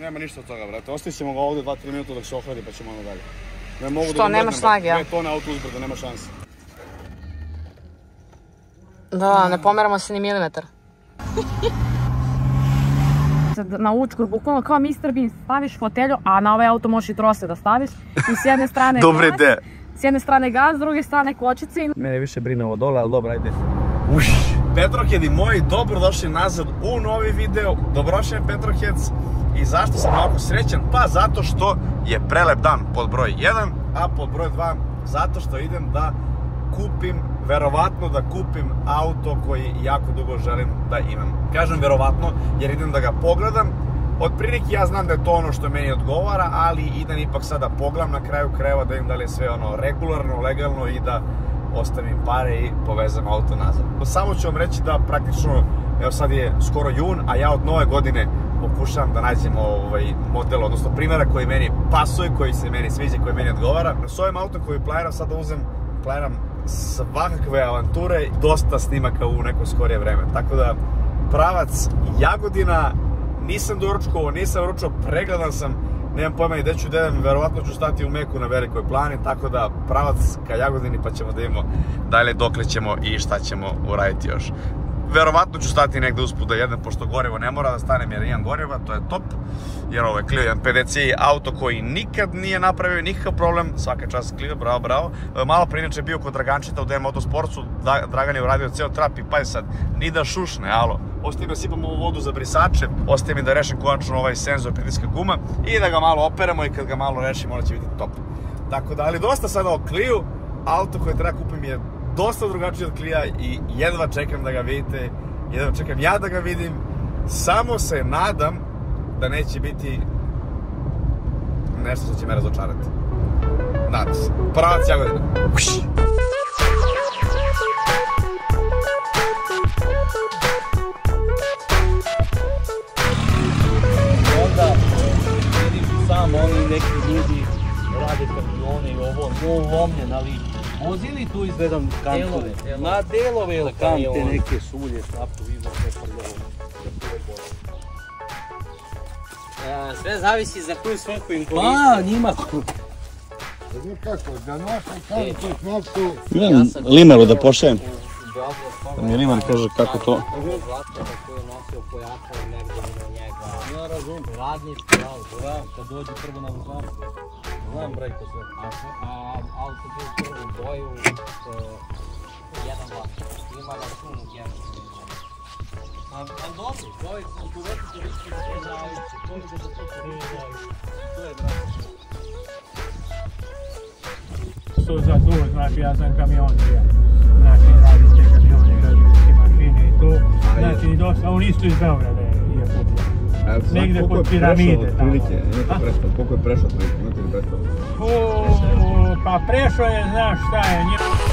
Nema ništa od toga, brate. Ostavit ćemo ga ovdje 2-3 minuta dok se ohladi pa ćemo ono dalje. Ne mogu Što, da mrdnem, snage, brate. a? Dve tone auto uzbrdo, nema šanse. Da, ne pomeramo se ni milimetar. Na učku, bukvalno kao Mr. Bean, staviš fotelju, a na ovaj auto možeš i trose da staviš. I s jedne strane Dobre gas, ideje. s jedne strane gas, s druge strane kočice Mene više brine ovo dole, ali dobro, ajde. Uš. Petrohedi moji, dobrodošli nazad u novi video. Dobrodošli Petroheds. I zašto sam ovako srećan? Pa zato što je prelep dan pod broj 1, a pod broj 2 zato što idem da kupim, verovatno da kupim auto koji jako dugo želim da imam. Kažem verovatno jer idem da ga pogledam. Od prilike ja znam da je to ono što meni odgovara, ali idem ipak sada pogledam na kraju krajeva da vidim da li je sve ono regularno, legalno i da ostavim pare i povezam auto nazad. Samo ću vam reći da praktično, evo sad je skoro jun, a ja od nove godine pokušavam da nađem ovaj model, odnosno primjera koji meni pasuje, koji se meni sviđa, koji meni odgovara. S ovim autom koji planiram sad da uzem, planiram svakakve avanture, dosta snimaka u neko skorije vreme. Tako da, pravac Jagodina, nisam doručkovao, nisam ručao, pregledan sam, nemam pojma i gde ću idem, verovatno ću stati u Meku na velikoj plani, tako da pravac ka Jagodini pa ćemo da vidimo dalje dokle ćemo i šta ćemo uraditi još. Verovatno ću stati negde usput da jedem, pošto gorivo ne mora da stanem jer imam goriva, to je top. Jer ovo je Clio, jedan PDCi auto koji nikad nije napravio nikakav problem, svaka čast Clio, bravo, bravo. E, Malo pre inače bio kod Dragančeta u DM Motosportsu, Da- Dragan je uradio ceo trap i pa sad, ni da šušne, alo. Ostaje mi da sipam ovu vodu za brisače, ostaje mi da rešim konačno ovaj senzor pritiska guma i da ga malo operemo i kad ga malo rešimo, ono će biti top. Tako da, ali dosta sada o Clio, auto koje treba kupim je dosta drugačije od Clio i jedva čekam da ga vidite, jedva čekam ja da ga vidim, samo se nadam da neće biti nešto što će me razočarati. Nadam se. Pravac Jagodina. Onda vidim sam oni neki ljudi rade kamione i ovo, no lomljen, ali vozili tu izgledam kantove. Delove, delove. Na delove ili Za kante, neke sulje, štapu, ima nešto prljavo. E, Sve zavisi za koju svrhu im Pa, koriste. njima Znaš kako, da nosim kantu s noktu, Ja sam Limeru da pošaljem. U Beograd Da mi Limer kaže kako to. Je nosio negdje na njega. Ja razumem. Radnici, auto. Da, kad dođe prvo na uzvanstvo. Znam braj to sve. A, a auto bio u prvu boju, jedan vlak. Ima na šumu jedan. A, a dobro, čovjek sam tu već koristi da znajući. Čovjek da to koristi. To je drago. za tu, znači ja sam kamionđija. Znači Znači dosta, on isto iz Beograda je, je kupio. Negde kod piramide tamo. Koliko je prešao otprilike, imate li predstavu? Pa prešao je, znaš šta je, njemu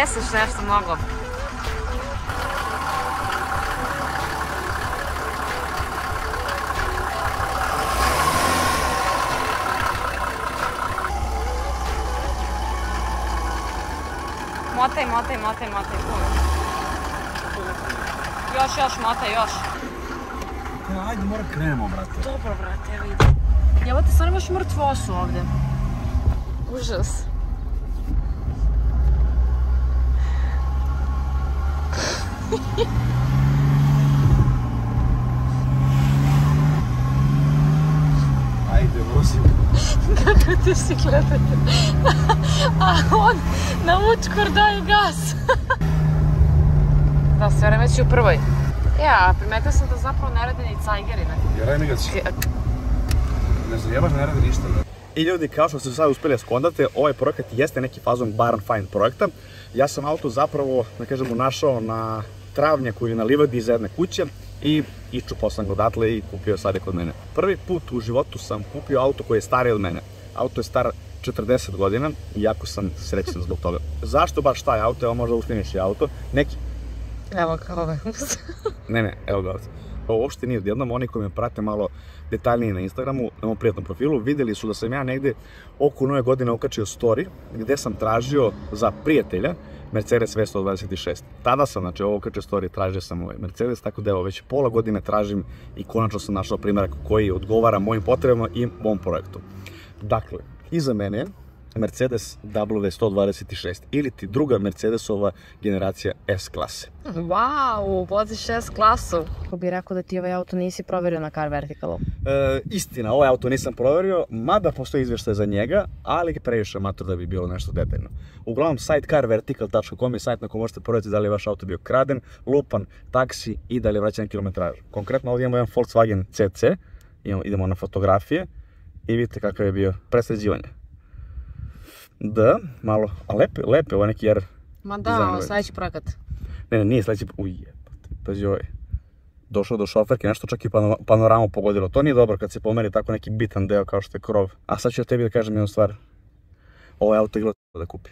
Treseš nešto mnogo. Motaj, motaj, motaj, motaj, puno. Još, još, motaj, još. Ajde, mora krenemo, brate. Dobro, brate, evo ide. Evo te, stvarno imaš mrtvosu ovde. Užas. Ajde, vozi. Ti si gledaju. A on na učkor daje gas. da, sve vreme ću u prvoj. E, a primetio sam da zapravo ne rade ni cajgeri. Ne? Ja mi ga Ne zajebaš, ne radi ništa. I ljudi, kao što ste sad uspeli da skondate, ovaj projekat jeste neki fazon Barn Find projekta. Ja sam auto zapravo, da kažemo, našao na travnjaku ili na livadi iz jedne kuće i iščupao sam ga odatle i kupio sad je kod mene. Prvi put u životu sam kupio auto koji je stariji od mene. Auto je star 40 godina i jako sam srećan zbog toga. Zašto baš taj auto? Evo možda uspjeniš auto. Neki... Evo kao ovaj. ne, ne, evo ga ovdje. Ovo uopšte nije odjednom, oni koji me prate malo detaljnije na Instagramu, na mom prijatnom profilu, videli su da sam ja negde oko nove godine okačio story gde sam tražio za prijatelja Mercedes V126. Tada sam, znači ovo okačio story, tražio sam ovaj Mercedes, tako da evo već pola godine tražim i konačno sam našao primjerak koji odgovara mojim potrebama i mom projektu. Dakle, iza mene Mercedes W126 ili ti druga Mercedesova generacija S klase. Wow, voziš S klasu. Ko bi rekao da ti ovaj auto nisi proverio na Car Verticalu? E, istina, ovaj auto nisam proverio, mada postoji izvještaj za njega, ali previše amator da bi bilo nešto detaljno. Uglavnom, sajt carvertical.com je sajt na kojem možete provjeriti da li je vaš auto bio kraden, lupan, taksi i da li je vraćan kilometraž. Konkretno ovdje imamo jedan Volkswagen CC, idemo na fotografije i vidite kakav je bio presređivanje. Da, malo, a lepe, lepe, ovo neki jer... Ma da, ovo sledeći projekat. Ne, ne, nije sledeći, uj, jebate, pazi ovaj. Došao do šoferke, nešto čak i panoramu pogodilo. To nije dobro kad se pomeri tako neki bitan deo kao što je krov. A sad ću tebi da kažem jednu stvar. Ovo auto je da kupi.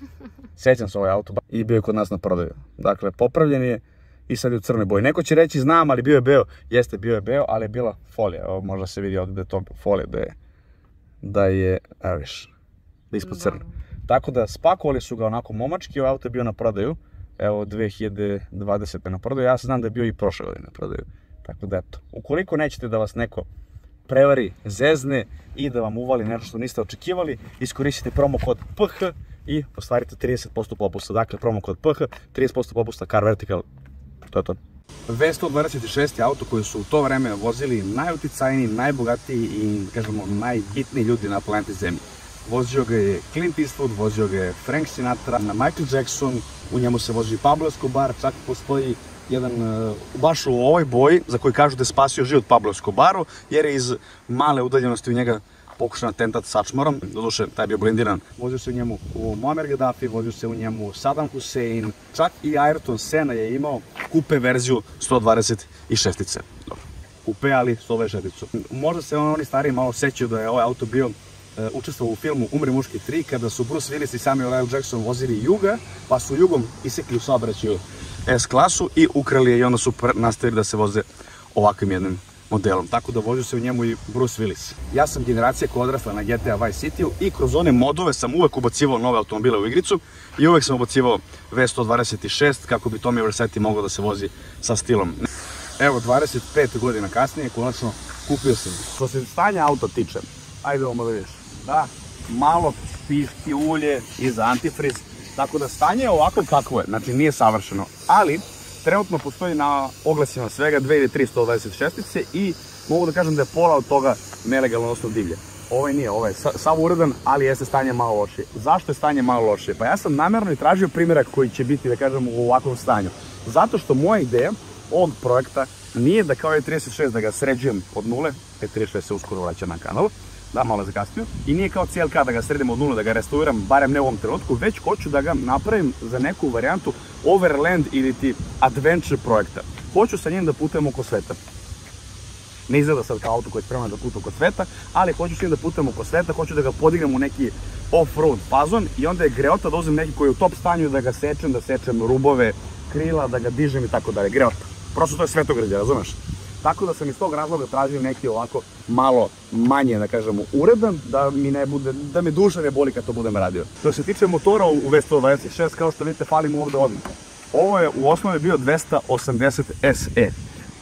Sjećam se ovaj auto i bio je kod nas na prodaju. Dakle, popravljen je i sad je u crnoj boji. Neko će reći znam, ali bio je beo. Jeste, bio je beo, ali je bila folija. Ovo možda se vidi ovdje da je to folija, da je, da je, evo viš, da ispod crno. Tako da spakovali su ga onako momački, ovaj auto je bio na prodaju, evo 2020. na prodaju, ja znam da je bio i prošle godine na prodaju. Tako da eto, ukoliko nećete da vas neko prevari, zezne i da vam uvali nešto što niste očekivali, iskoristite promo kod PH i ostvarite 30% popusta. Dakle, promo kod PH, 30% popusta Car Vertical. To je to. V126 je auto koji su u to vreme vozili najuticajniji, najbogatiji i, kažemo, najbitniji ljudi na planeti Zemlji. Vozio ga je Clint Eastwood, vozio ga je Frank Sinatra, na Michael Jackson, u njemu se vozi Pablo Escobar, čak postoji jedan uh, baš u ovoj boji za koji kažu da je spasio život Pablo Escobaru, jer je iz male udaljenosti u njega pokušan atentat sa čmorom, doduše taj je bio blindiran. Vozio se u njemu u Muammar Gaddafi, vozio se u njemu Saddam Hussein, čak i Ayrton Senna je imao kupe verziju 126-ice. Dobro, kupe, ali 126-icu. Možda se oni stariji malo sećaju da je ovaj auto bio E, učestvovao u filmu Umri muški 3 kada su Bruce Willis i Samuel L. Jackson vozili Juga, pa su Jugom isekli u saobraćaju S klasu i ukrali je i onda su nastavili da se voze ovakvim jednim modelom. Tako da vozio se u njemu i Bruce Willis. Ja sam generacija koja odrasla na GTA Vice City i kroz one modove sam uvek ubacivao nove automobile u igricu i uvek sam ubacivao V126 kako bi Tommy Versetti mogao da se vozi sa stilom. Evo, 25 godina kasnije, konačno kupio sam. Što se stanja auta tiče, ajde ovo da vidiš da, malo piški ulje i antifriz. Tako da stanje je ovako kako je, znači nije savršeno. Ali, trenutno postoji na oglasima svega 2 ili 3 126 i mogu da kažem da je pola od toga nelegalno, odnosno divlje. Ovaj nije, ovaj je sav uredan, ali jeste stanje malo lošije. Zašto je stanje malo lošije? Pa ja sam namjerno i tražio primjerak koji će biti, da kažem, u ovakvom stanju. Zato što moja ideja ovog projekta nije da kao je 36 da ga sređujem od nule, E36 se uskoro vraća na kanal, da malo zakasnio. I nije kao CLK da ga sredim od nula, da ga restauriram, barem ne u ovom trenutku, već hoću da ga napravim za neku varijantu Overland ili ti Adventure projekta. Hoću sa njim da putujem oko sveta. Ne izgleda sad kao auto koji je spreman da puta oko sveta, ali hoću s njim da putujem oko sveta, hoću da ga podignem u neki off-road fazon i onda je greota da uzem neki koji je u top stanju da ga sečem, da sečem rubove, krila, da ga dižem i tako dalje. Greota. Prosto to je svetogrđe, razumeš? Tako da sam iz tog razloga tražio neki ovako malo manje, da kažemo, uredan, da mi ne bude, da mi duša ne boli kad to budem radio. Što se tiče motora u V126, kao što vidite, fali mu ovde odmah. Ovo je u osnovi bio 280 SE.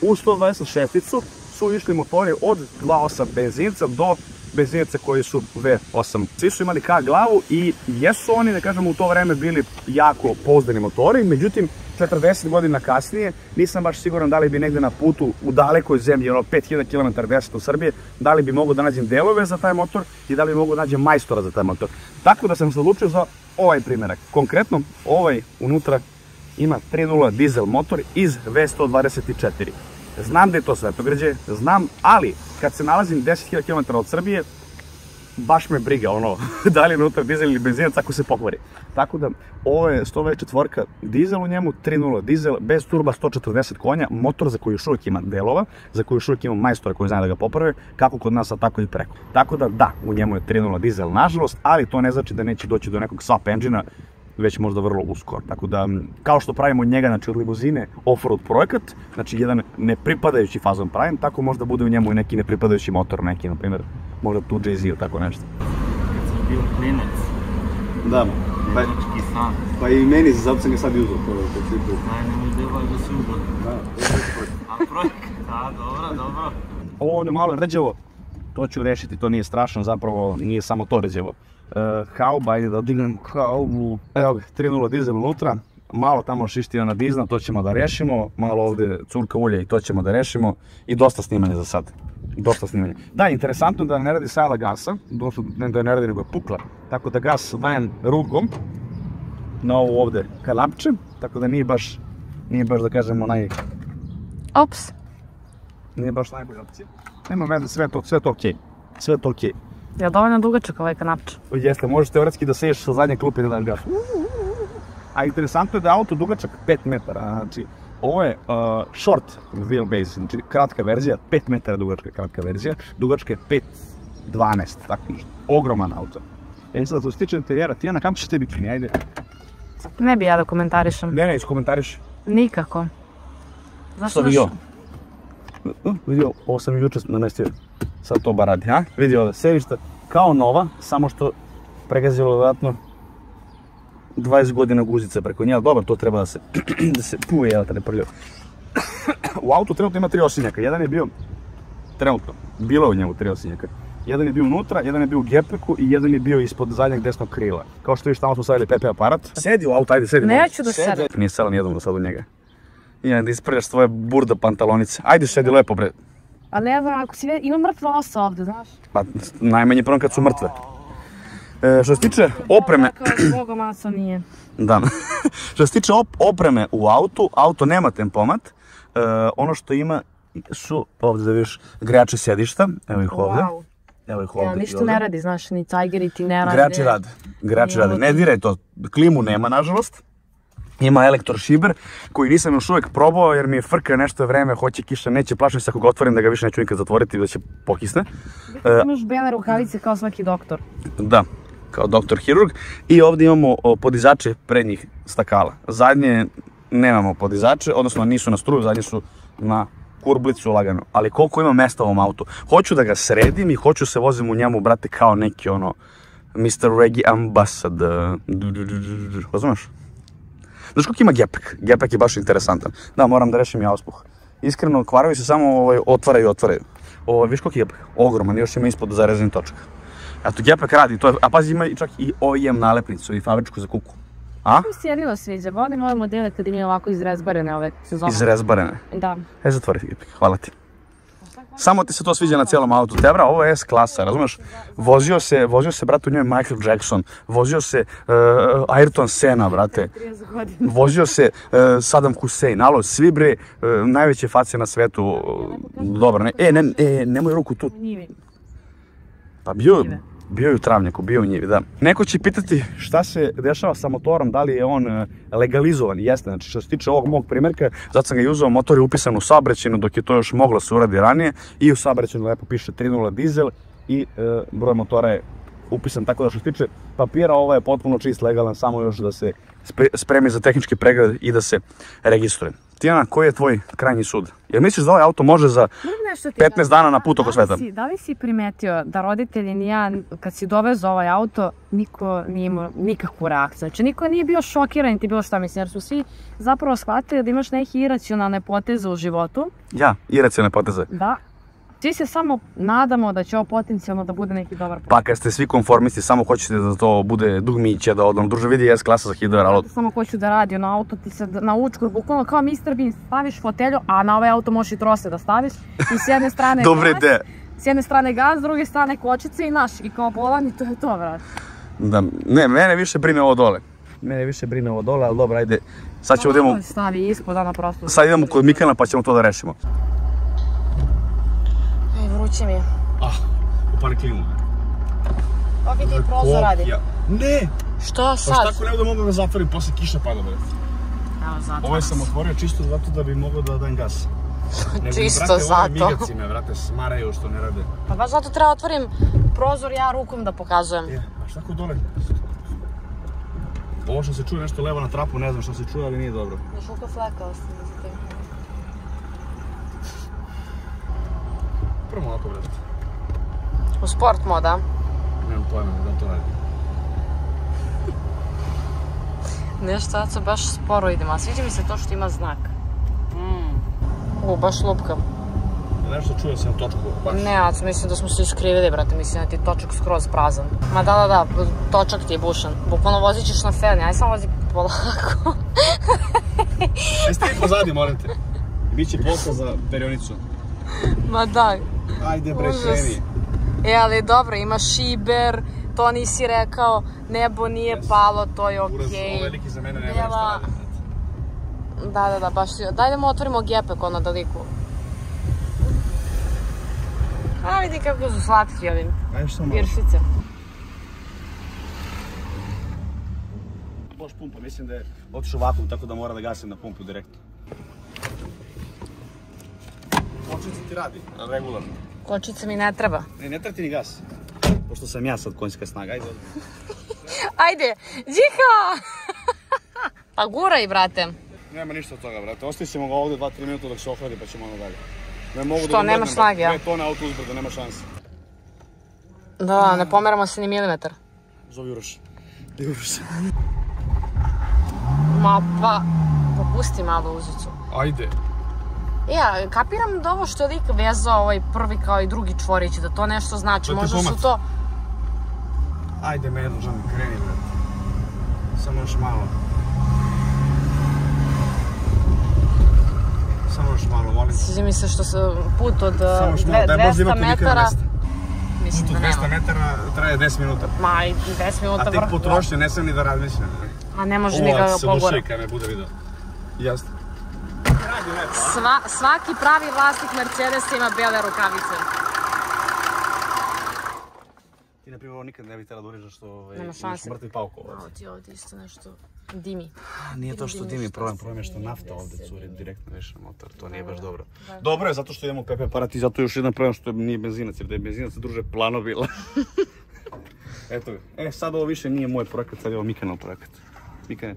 U 126 su išli motori od 2.8 benzinca do benzinca koji su V8. Svi su imali K glavu i jesu oni, da kažemo, u to vreme bili jako pouzdani motori, međutim, 40 godina kasnije, nisam baš siguran da li bi negde na putu u dalekoj zemlji, ono 5000 km 10 u Srbije, da li bi mogo da nađem delove za taj motor i da li bi mogo da nađem majstora za taj motor. Tako da sam se odlučio za ovaj primjerak. Konkretno, ovaj unutra ima 3.0 dizel motor iz V124. Znam da je to svetogrđe, znam, ali kad se nalazim 10.000 km od Srbije, baš me briga ono, da li je unutra dizel ili benzinac ako se pokvari. Tako da, ovo je 124 dizel u njemu, 3.0 dizel, bez turba 140 konja, motor za koji još uvijek ima delova, za koji još uvijek ima majstora koji zna da ga poprave, kako kod nas, a tako i preko. Tako da, da, u njemu je 3.0 dizel, nažalost, ali to ne znači da neće doći do nekog swap engine već možda vrlo uskoro. Tako da, kao što pravimo od njega, znači od limuzine, off-road projekat, znači jedan nepripadajući fazon pravim, tako možda bude u njemu i neki nepripadajući motor, neki, na primjer, možda tu Jay-Z ili tako nešto. Kad sam bio klinac, Da, dečki san, pa i meni, zato sam ga sad uzao, u principu. najnemoj deva da si uzor. A projekat, a dobro, dobro. Ovo je malo rđevo, to ću rešiti, to nije strašno, zapravo nije samo to rđevo. E, hauba, ajde da odignem haubu, evo ga, 3.0 dizel unutra, malo tamo šiština na dizna, to ćemo da rešimo, malo ovde curka ulja i to ćemo da rešimo i dosta snimanja za sad. Dosta snimanja. Da, interesantno da ne radi sajla gasa, dosta, ne da ne radi nego je pukla, tako da gas dajem rugom na ovo ovde kanapče, tako da nije baš, nije baš da kažem onaj Ops. nije baš najbolja opcija. Nema veze, sve to, sve to okej. Sve to okej. Je dovoljno dugačak ovaj kanapč? Jeste, možeš teoretski da seješ sa zadnje klupe i da daš gas. A interesantno je da je auto dugačak 5 metara, znači ovo je uh, short wheelbase, znači kratka verzija, 5 metara dugačka kratka verzija, dugačka je 5.12, tako. Ogroman auto. E sad, što se tiče interijera, Tijana, kam ćeš tebi krini, ajde. Ne bi ja da komentarišem. Ne, ne, iskomentariš. Nikako. Zašto Što vidio? Uh, vidio, ovo sam juče namestio. Sad to bar radi, ha? Vidi ovdje, sedišta kao nova, samo što pregazilo vjerojatno 20 godina guzice preko nje, ali dobro, to treba da se, da se puje, jel, ne prljao. u autu trenutno ima tri osinjaka, jedan je bio, trenutno, bilo je u njemu tri osinjaka. Jedan je bio unutra, jedan je bio u gepeku i jedan je bio ispod zadnjeg desnog krila. Kao što vidiš, tamo smo stavili PP aparat. Sedi u auto, ajde, sedi. Neću da sedem. Nije sela nijednom do sad u njega. I da isprljaš svoje burda pantalonice. Ajde, sedi lepo, bre. A ne znam, ako si ve- ima mrtva osa ovde, znaš. Pa, najmanje prvo kad su mrtve. E, što se tiče opreme, Boga masa nije. da, što se tiče op- opreme u autu, auto nema tempomat. E, ono što ima su, ovdje da vidiš, grejače sjedišta, evo ih ovdje. Wow. Evo ih ovdje. Ja, i ništa ne radi, znaš, ni Tigeri ti ne rade. Grejači rade, grejači rade. Ne diraj to, klimu nema nažalost. Ima elektrošiber koji nisam još uvijek probao jer mi je frka nešto vreme, hoće kiša, neće, plašim se ako ga otvorim da ga više neću nikad zatvoriti da će pokisne. E, Imaš bele rukavice kao svaki doktor. Da, kao doktor hirurg. I ovdje imamo podizače prednjih stakala. Zadnje nemamo podizače, odnosno nisu na struju, zadnje su na kurblicu lagano. Ali koliko ima mesta u ovom autu. Hoću da ga sredim i hoću se vozim u njemu, brate, kao neki ono Mr. Reggae Ambassador. Razumeš? Znaš koliko ima gepek? Gepek je baš interesantan. Da, moram da rešim i auspuh. Iskreno, kvarovi se samo ovaj, otvaraju i otvaraju. Ovo, viš koliko je gepek? Ogroman, još ima ispod zarezanih točaka. Eto, gepek radi, to je, a pazi, ima i čak i OEM nalepnicu i fabričku za kuku. A? Mi se jedino sviđa, volim ove modele kad imaju ovako izrezbarene ove sezone. Izrezbarene. Da. E, zatvori gepek, hvala ti. Samo ti se to sviđa na cijelom autu. Tebra, ovo je S klasa, razumeš? Vozio se, vozio se, brate, u njoj Michael Jackson. Vozio se uh, Ayrton Senna, brate. 30 godina. Vozio se uh, Saddam Hussein, alo, svi bre, uh, najveće face na svetu, dobro, ne, e, ne, e, nemoj ruku tu, Njivi. Pa bio, Njive. bio je u travnjaku, bio u njivi, da. Neko će pitati šta se dešava sa motorom, da li je on uh, legalizovan, jeste, znači što se tiče ovog mog primjerka, zato sam ga i uzeo, motor je upisan u saobraćajnu dok je to još moglo se uradi ranije i u saobraćajnu lepo piše 3.0 dizel i uh, broj motora je upisan, tako da što se tiče papira, ovo je potpuno čist, legalan, samo još da se spre- spremi za tehnički pregled i da se registruje. Tijana, koji je tvoj krajnji sud? Jer misliš da ovaj auto može za Moram nešto ti 15 dana na put oko Da sveta? Da li si primetio da roditelji ni ja, kad si dovezao ovaj auto, niko nije imao nikakvu reakciju. Znači, niko nije bio šokiran ti bilo šta mislim, jer su svi zapravo shvatili da imaš neke iracionalne poteze u životu. Ja, iracionalne poteze. Da. Svi se samo nadamo da će ovo potencijalno da bude neki dobar put. Pa kad ste svi konformisti, samo hoćete da to bude dugmiće, da odam druže vidi S klasa za 1000 evra, ali Samo hoću da radi na auto, ti se na učku, bukvalno kao Mr. Bean, staviš fotelju, a na ovaj auto možeš i trose da staviš. I s jedne strane dobre ideje. s jedne strane gas, s druge strane kočice i naš. I kao bolan i to je to, vrat. Da, ne, mene više brine ovo dole. Mene više brine ovo dole, ali dobro, ajde. Sad ćemo da idemo, Stavi ispod, ona prosto... sad idemo kod Mikana pa ćemo to da rešimo. Vruće mi je. Ah, upali klimu. Pa vidi, prozor radi. Ne! Pa sad? šta ako ne budem mogao da zatvorim, posle kiša pada, bre. Evo, zato. Ovaj sam otvorio čisto zato da bi mogao da dajem gas. Nego, Čisto brate, zato. Ove migaci me, brate, smaraju što ne rade. Pa baš zato treba otvorim prozor ja rukom da pokazujem. E, a šta kod dole? Ovo što se čuje nešto levo na trapu, ne znam što se čuje, ali nije dobro. Znaš koliko fleka ostane супер малко, блядь. У спорт му да. Nemam pojma, ne znam to radi. Нещо това се баш споро идем. Аз видим се точно има знак. М. О, баш лупкам. Нещо чуя съм точку баш. Не, аз мисля да сме се изкривили, брате. Мисля, ти точък скроз празен. Ма да, да, да, точък ти е бушен. Буквално возичиш на ферни, ай само вози по-лако. Не сте позади, молите. Biće posla za perionicu. Ma daj. Ajde bre, kreni. E, ali dobro, ima šiber, to nisi rekao, nebo nije palo, to je Uraz, okej. ovo veliki za mene nema Dela- šta radi. Da, da, da, baš si... Daj da mu otvorimo gepek ono daliku. A vidi kako su slatki ovim. Ajde što malo. Viršice. Boš pumpa, mislim da je otišao vakum, tako da mora da gasim na pumpu direktno. Kočnica ti radi, regularno. Kočica mi ne treba. Ne, ne treba ti ni gas. Pošto sam ja sad konjska snaga, ajde. Ajde, Đika! pa guraj, brate. Nema ništa od toga, brate. Ostavit ćemo ga ovde 2-3 minuta dok se ohladi pa ćemo ono dalje. Ne mogu Što, da nema mrdnem, snage, brate. a? Dve tone auto uzbrdo, nema šanse. Da, ne pomeramo se ni milimetar. Zovi Uroš. Uroš. Ma pa, popusti malo uzicu. Ajde. Ja, kapiram da ovo što lik vezao ovaj prvi kao i drugi čvorić, da to nešto znači. Je Možda su to... Ajde, medlo, žan, kreni, brate. Samo još malo. Samo još malo, molim. Sviđa mi se što se put od Samo još malo, dve- daj Bože 200 imate nikada metara... Mislim Put da od 200 nema. metara traje 10 minuta. Ma, i 10 minuta A tek vrh. potrošnje, ne sam ni da razmišljam. A ne može ni Ovo, ga se pogora. duši kad me bude video. Jasno. Sva, svaki pravi vlasnik Mercedesa ima bele rukavice. Ti, na primjer, nikad ne bi tela da uređaš što ovaj, imaš mrtvi pauk ovdje. Ovo ti ovdje isto nešto dimi. Nije to što dimi problem, problem je što nafta ovdje curi direktno više na motor, to nije baš dobro. Dobro je zato što imamo PP aparat i zato je još jedan problem što nije benzinac, jer da je benzinac druže plano bila. Eto ga. E, sad ovo više nije moj projekat, sad je ovo Mikanov projekat. Mikan je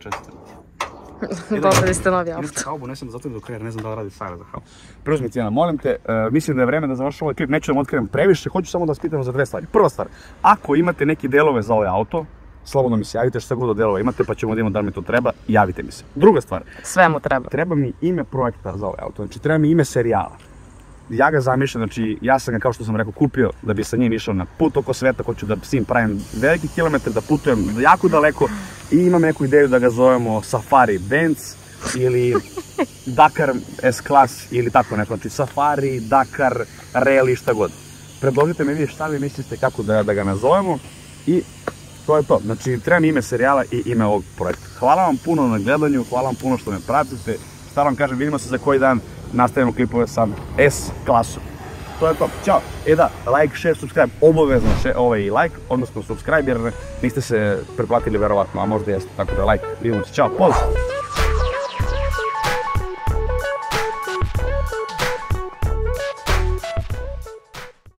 Dobili ste novi auto. haubu, ne sam zato do kraja, ne znam da li radi Sara za haubu. Preuzmi cijena, molim te, e, mislim da je vreme da završimo ovaj klip, neću da vam otkrijem previše, hoću samo da vas pitam za dve stvari. Prva stvar, ako imate neki delove za ovaj auto, slobodno mi se javite šta god od delova imate, pa ćemo da imamo da li mi to treba, javite mi se. Druga stvar, Sve mu treba. treba mi ime projekta za ovaj auto, znači treba mi ime serijala. Ja ga zamišljam, znači ja sam ga kao što sam rekao kupio da bi sa njim išao na put oko sveta, hoću da s njim pravim veliki kilometar, da putujem jako daleko i imam neku ideju da ga zovemo Safari Benz ili Dakar S Class ili tako neko, znači Safari, Dakar, Rally, šta god. Predložite mi vi šta vi mislite kako da, da ga nazovemo i to je to. Znači, treba mi ime serijala i ime ovog projekta. Hvala vam puno na gledanju, hvala vam puno što me pratite. Šta vam kažem, vidimo se za koji dan, nastavimo klipove sa S klasom. To je to. Ćao. E da, like, share, subscribe, obavezno še, ovaj like, odnosno subscribe, jer niste se preplatili verovatno, a možda jeste, tako da like. Vidimo se. Ćao, pozdrav!